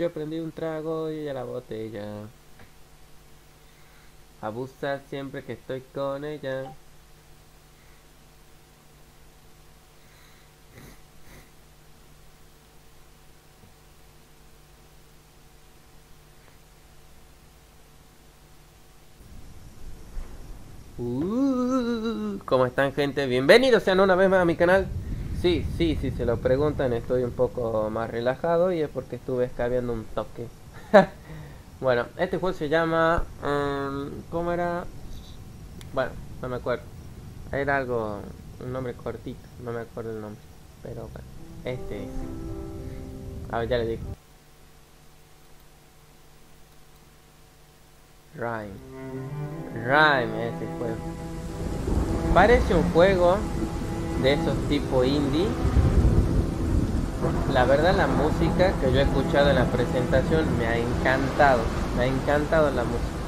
Yo prendí un trago y ella la botella. Abusa siempre que estoy con ella. Uh, ¿Cómo están gente? Bienvenidos sean una vez más a mi canal Sí, sí, si se lo preguntan estoy un poco más relajado y es porque estuve escabeando un toque. Bueno, este juego se llama... Um, ¿Cómo era? Bueno, no me acuerdo. Era algo... un nombre cortito, no me acuerdo el nombre Pero bueno, este es. A ver, ya le digo. Rhyme. Rime ese juego. Parece un juego de esos tipo indie. La verdad la música que yo he escuchado en la presentación me ha encantado. Me ha encantado la música.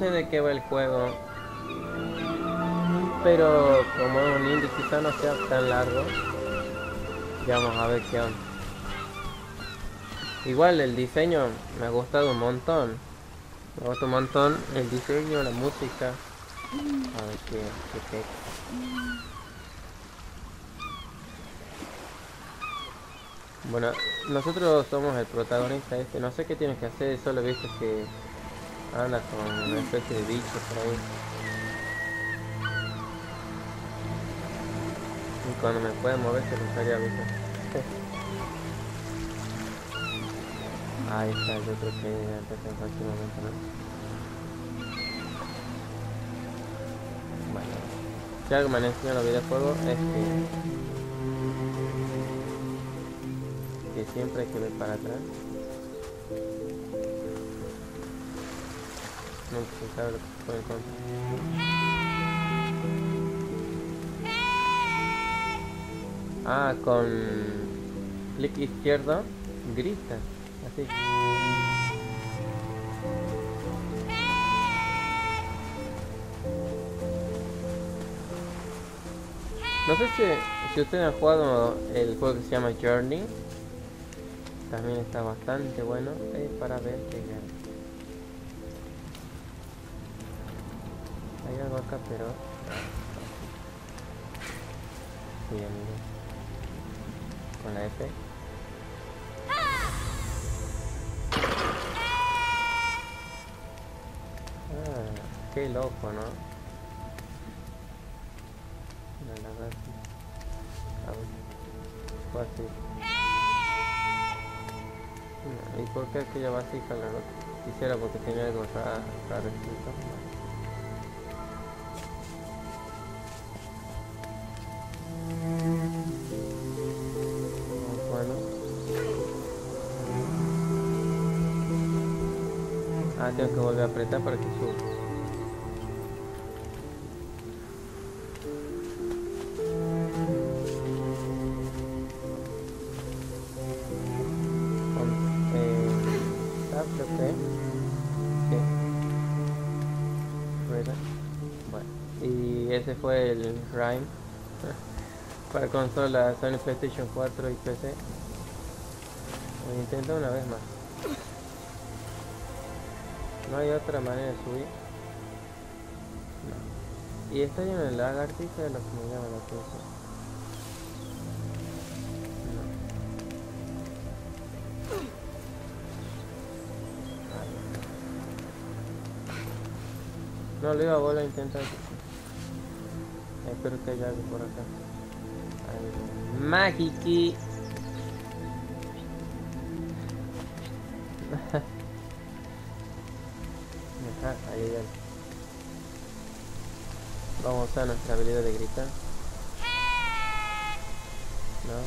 Sé de qué va el juego. Pero como es un indie quizá no sea tan largo. Ya vamos a ver qué onda. Igual el diseño me ha gustado un montón. Me gusta un montón el diseño, la música. A ver qué, qué, Bueno, nosotros somos el protagonista este. No sé qué tienes que hacer, solo viste que anda con una especie de bicho por ahí. Y cuando me puede mover se lo estaría avisar. Ahí está, yo creo que antes en cualquier momento, ¿no? Bueno, si algo me han enseñado los videojuegos es que siempre hay que ver para atrás. Nunca se sabe lo que puede encontrar. Ah, con clic izquierdo grita, así. No sé si, si ustedes han jugado el juego que se llama Journey también está bastante bueno es para ver acá pero bien con la F. Ah, qué loco no la lagartija fue así ¿Y por qué aquella vasija la no quisiera porque tenía algo raro escrito? Tengo que volver a apretar para que suba. ese fue el Rhyme para consola Sony PlayStation 4 y PC. Lo intento una vez más. No hay otra manera de subir. No. Y está lleno de lagartija de que me llama la atención. No, le iba a volver a intentar. Espero que haya algo por acá. Magiki. Vamos a nuestra habilidad de gritar. No.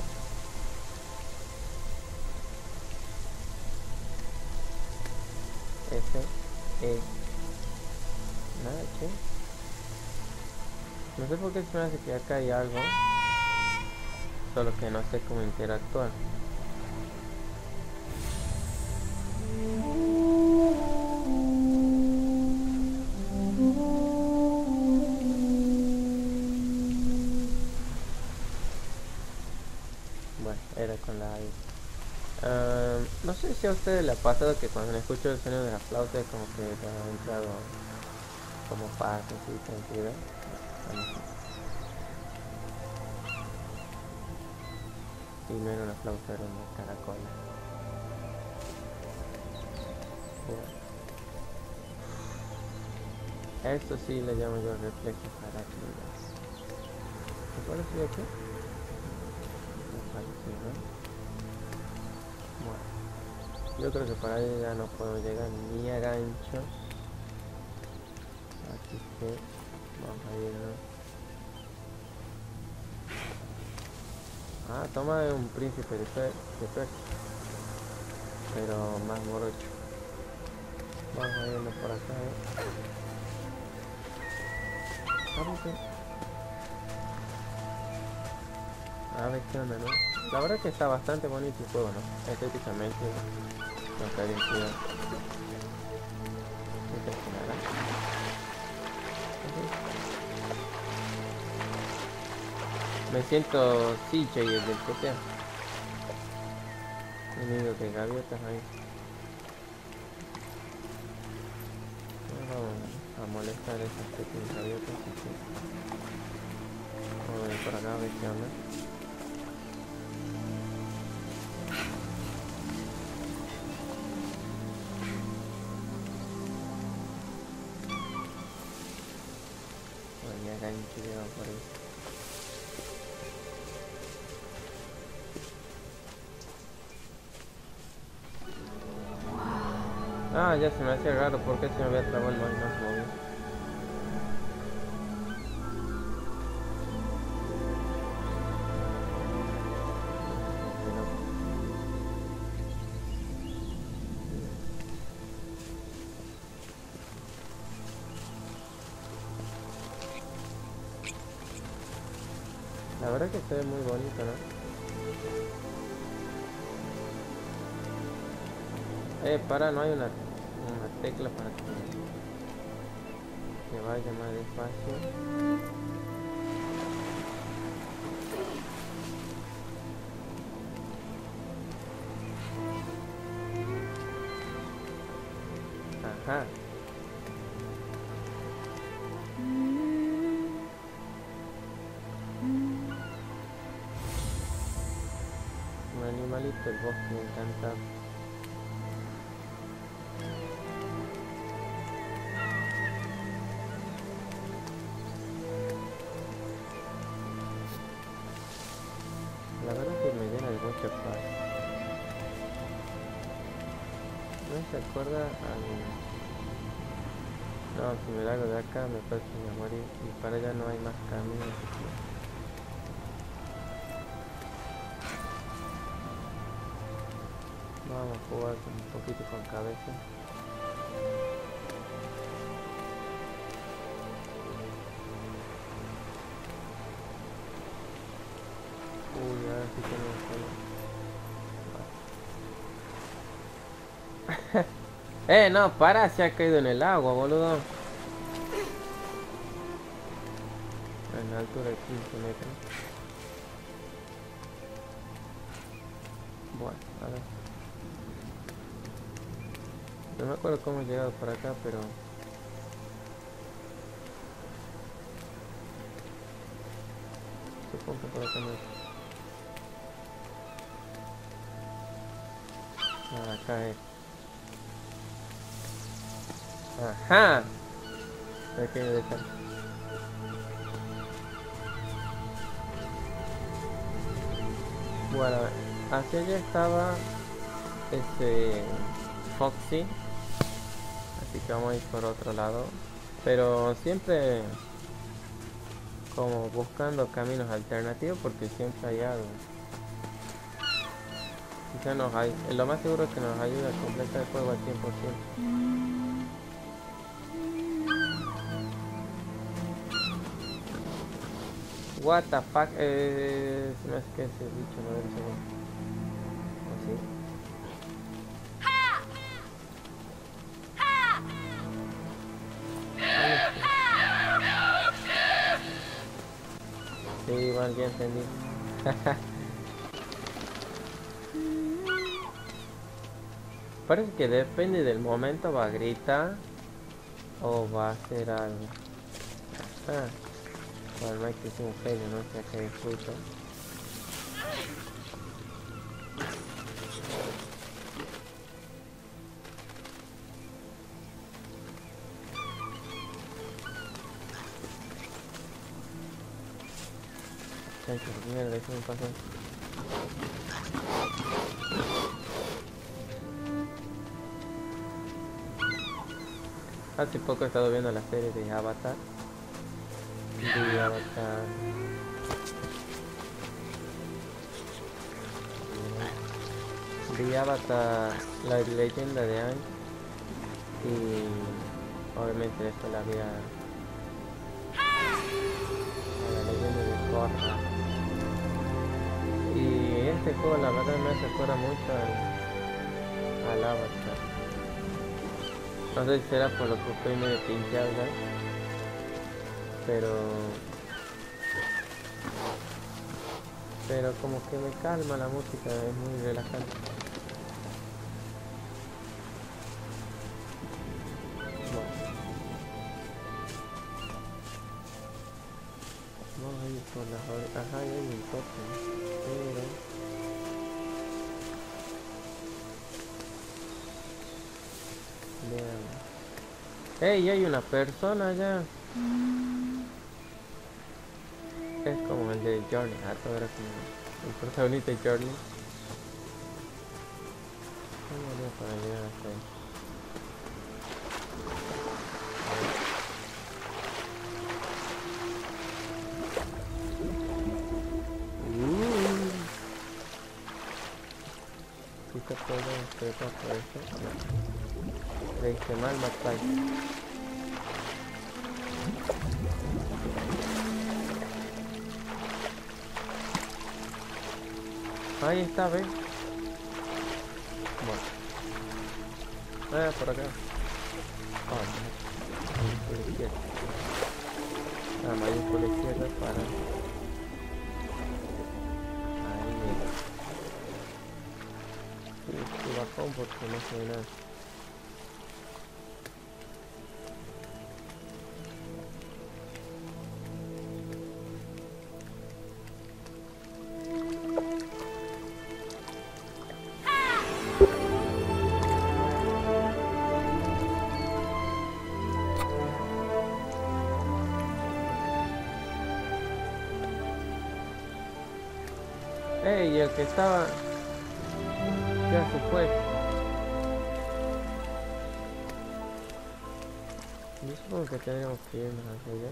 F. E. Nada. No sé por qué se me hace que acá hay algo. Solo que no sé cómo interactuar. Bueno, era con la AI. Ah, no sé si a ustedes les ha pasado que cuando escucho el sonido de la flauta es como que ha entrado como paz, así, tranquilidad. A. Y no era una flauta, era una caracola. Esto sí le llamo yo. ¿Me parece aquí? Bueno, yo creo que para allá ya no podemos llegar ni a gancho. Así que vamos a ir. Ah, toma un príncipe de, Persia. Pero más morocho. Vamos a irnos por acá. ¿eh? A ver qué onda, ¿no? La verdad que está bastante bonito el juego, ¿no? Estéticamente está bien. Me siento CJ el del GTA. Enemigo de gaviotas ahí. Vamos a molestar esas pequeñas gaviotas. Vamos a ver por acá a ver qué onda. Ah, ya se me hacía raro porque se me había trabado el baño, no se ve muy bonito, ¿no? Eh, para, no hay una, una tecla para que, que vaya más despacio. Del bosque encantado. La verdad que me llena de mucha paz. ¿No se acuerda al... No, si me largo de acá me parece que me a morir y para allá no hay más camino. Jugar un poquito con cabeza. Uy, ahora sí tenemos solo. eh, no, para, se ha caído en el agua, boludo. En la altura de 15 metros. Bueno, a ver. No me acuerdo cómo he llegado por acá, pero... Supongo que por acá no. Ah, acá es. Ajá. Aquí me dejan. Bueno, hacia allá estaba ese Foxy picamos ahí por otro lado. Pero siempre como buscando caminos alternativos porque siempre hay algo. Quizá nos hay, lo más seguro es que nos ayuda a completar el juego al 100%. What the fuck, eh, no es que ese bicho no debe ser. ¿O? Igual ya entendí. Parece que depende del momento va a gritar o va a hacer algo. Ah, bueno, que ser un genio, no sé que disfruto. Mierda, eso me pasó. Hace poco he estado viendo la serie de Avatar. De Avatar. De Avatar, la leyenda de Aang. Y obviamente después la vi a, a la leyenda de Korra. Este juego la verdad me recuerda mucho al, al Avatar. No sé si será por lo que estoy medio pinchado. Pero... Pero como que me calma la música, es muy relajante. Vean. ¡Ey! Hay una persona allá. Es como el de Journey. Ah, todo era como el protagonista de Journey. ¿Cómo haría para ahí? Uh. ¿Sí se puede trepar por eso? No. Mal, McFly. Ahí está, ve. Bueno. Ah, por acá. Ah. Ah, mayúscula izquierda para... Ahí bajón porque no se nada. Que estaba... Ya se fue. Yo supongo que tendríamos que irnos hacia allá.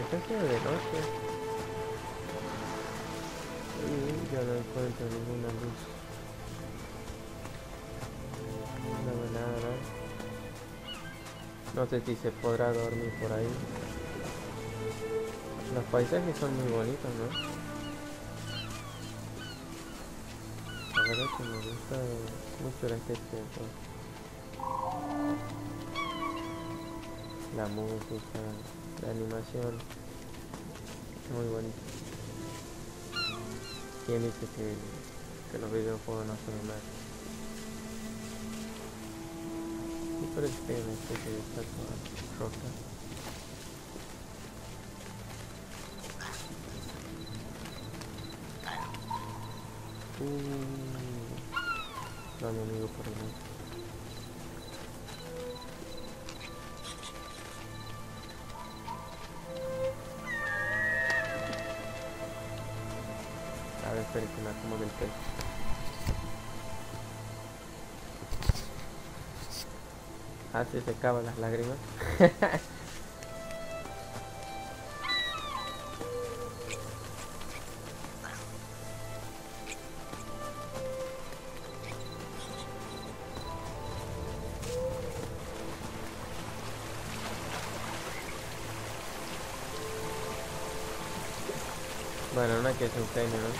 Está de noche. Y yo no encuentro ninguna luz. No sé si se podrá dormir por ahí. Los paisajes son muy bonitos, ¿no? La verdad que me gusta mucho la estética. La música, la animación. Muy bonito. ¿Quién dice que, que los videojuegos no son nada? Y parece que una especie de estatua roja. Uh, no, mi amigo ahí. A ver, espera que me acomode el pelo. Ah, Así se acaban las lágrimas. Bueno, no hay que ser un genio, ¿no?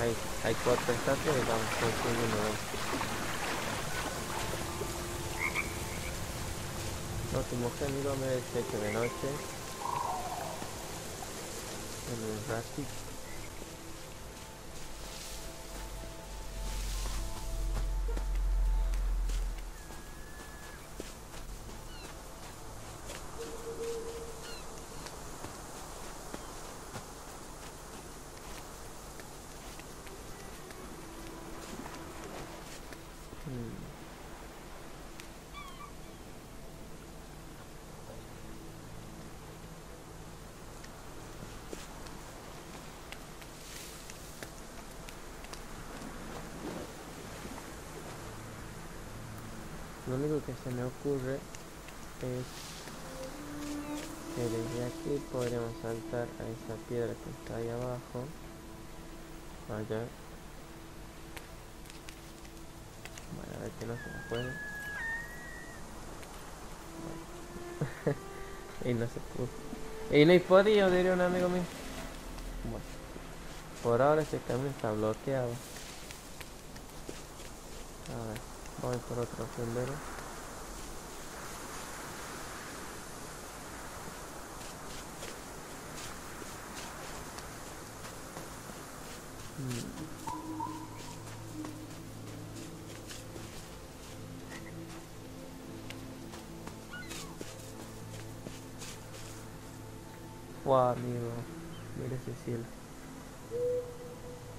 Hay, hay cuatro estatuas y vamos por uno, ¿no? Construyendo dos. Último género me hecho de noche. En un ratito. Lo que se me ocurre es que desde aquí podríamos saltar a esa piedra que está ahí abajo. Allá. Bueno, a ver que no se me puede. y no se pudo. Y no hay podido, diría un amigo mío. Bueno. Por ahora este camino está bloqueado. A ver. Voy por otro sendero. Wow, amigo, mire ese cielo.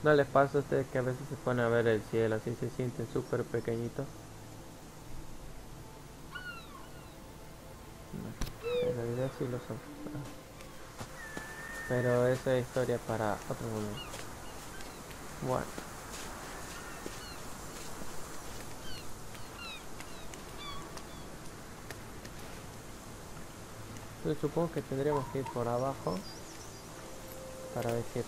¿No les pasa a ustedes que a veces se pone a ver el cielo así se sienten súper pequeñitos? en realidad sí lo son. Pero esa es historia para otro momento. Bueno. Entonces supongo que tendríamos que ir por abajo para ver qué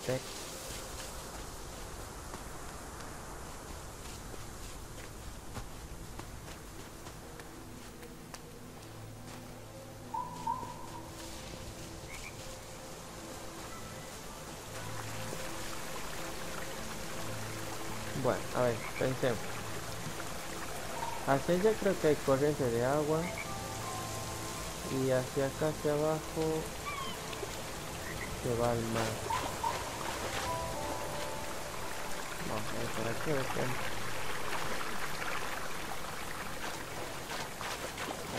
Bueno, a ver, pensemos. Hacia allá creo que hay corriente de agua. Y hacia acá, hacia abajo, se va al mar. Vamos a ver por aquí, a ver qué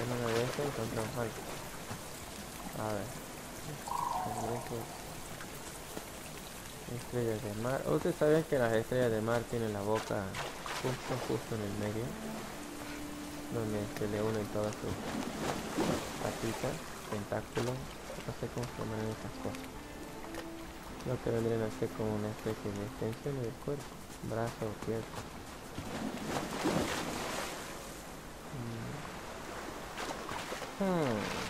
En una de estas encontramos algo. A ver. Estrellas de mar. ¿Ustedes sabían que las estrellas de mar tienen la boca justo, justo en el medio? Donde se le unen todas sus patitas, tentáculos, no sé cómo se llaman esas cosas. Lo que vendrían a ser como una especie de extensión del cuerpo, brazo o pierna. Hmm.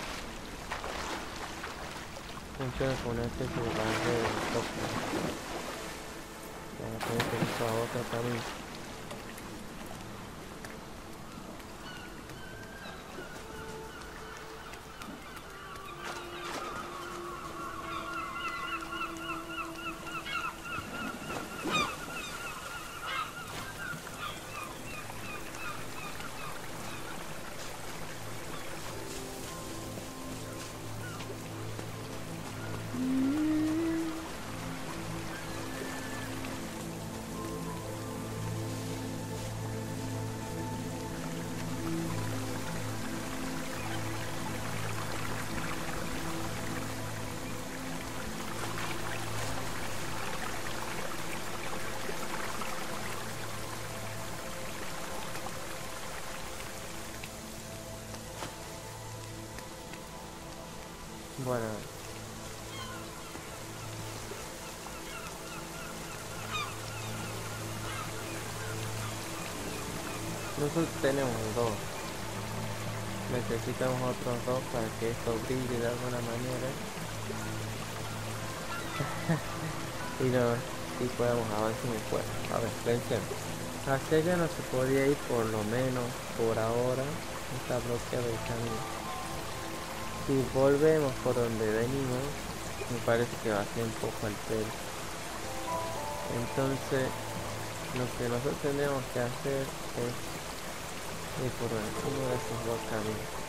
con una especie de toque. Ya otra también. Bueno. Nosotros tenemos dos. Necesitamos otros dos para que esto brille de alguna manera. y, no, y podamos avanzar en el juego. A ver, pensemos. Hacia allá no se podía ir por lo menos por ahora. Está bloqueado el camino. Si volvemos por donde venimos, me parece que ser un poco al pelo. Entonces, lo que nosotros tenemos que hacer es ir por uno de esos dos caminos.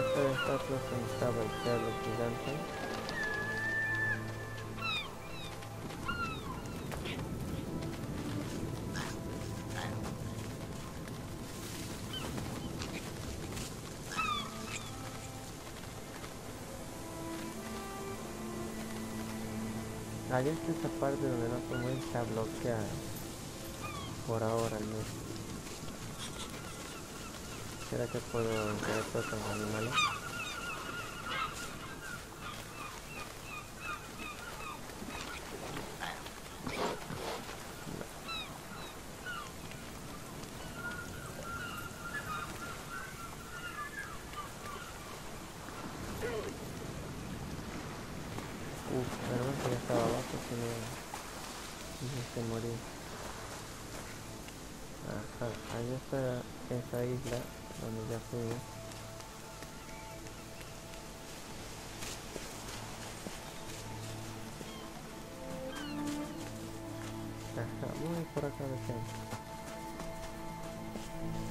estaba el Está esa parte donde no comienza a bloquear por ahora no ¿Será que puedo interactuar con los animales? Ajá, muy por acá de centro. sé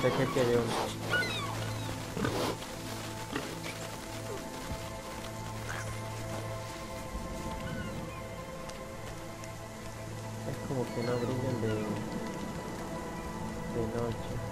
cuenta que un... Es como que no brillan de, de noche.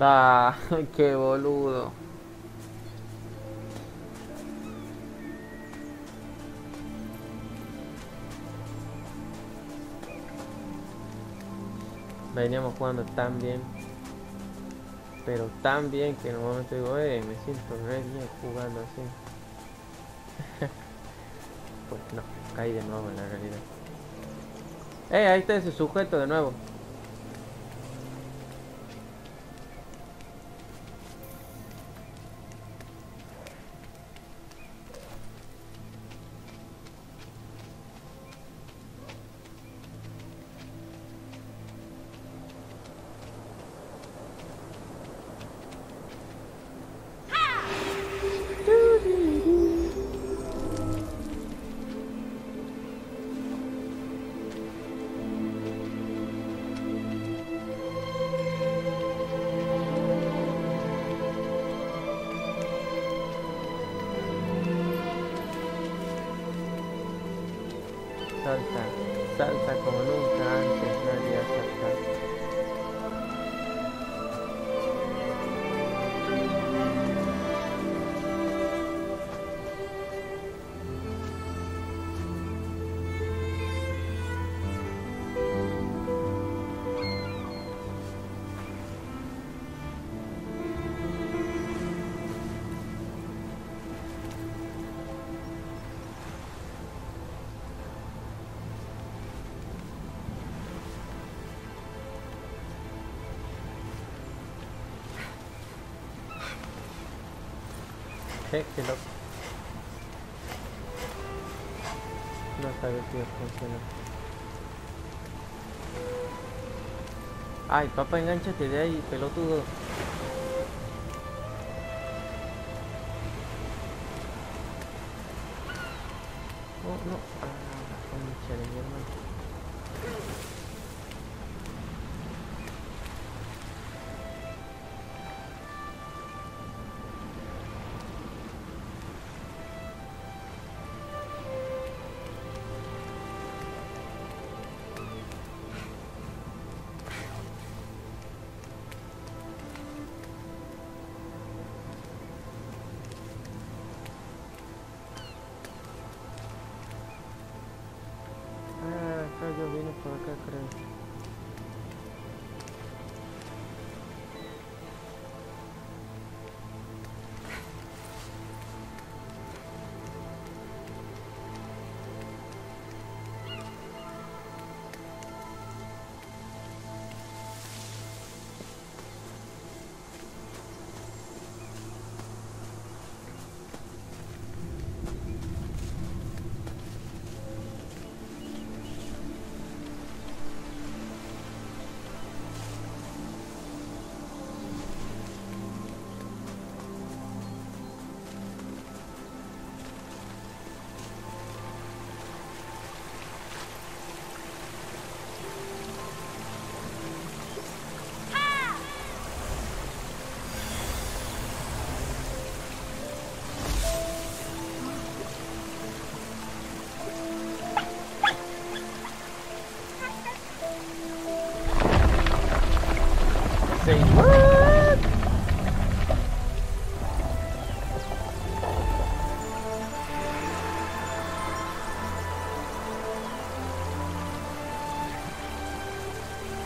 Da, qué boludo. Veníamos jugando tan bien. Pero tan bien que en un momento digo, eh, me siento re bien jugando así. pues no, caí de nuevo en la realidad. Eh, ahí está ese sujeto de nuevo. Salsa, salsa como nunca antes nadie ha saltado. ¿Qué? Qué loco. No sabes si funciona. Ay, papá, enganchate de ahí, pelotudo. Oh, no.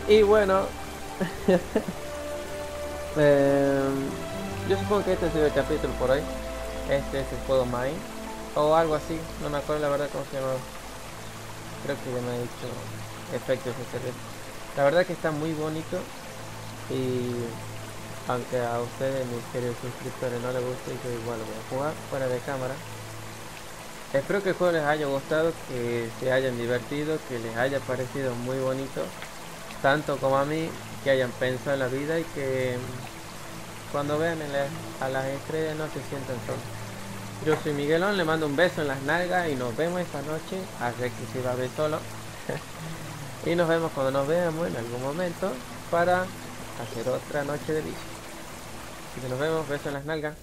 Y bueno, em, yo supongo que este sido el capítulo por hoy. Este es el juego Mine o algo así, no me acuerdo la verdad cómo se llama. Creo que ya me ha dicho efectos especiales. La verdad que está muy bonito y aunque a ustedes mis queridos suscriptores no les guste yo igual lo voy a jugar fuera de cámara espero que el juego les haya gustado que se hayan divertido que les haya parecido muy bonito tanto como a mí que hayan pensado en la vida y que cuando vean a las estrellas no se sientan solos yo soy Miguelón, le mando un beso en las nalgas y nos vemos esta noche a que se va a solo y nos vemos cuando nos veamos en algún momento para hacer otra noche de bici. Así que nos vemos, besos en las nalgas.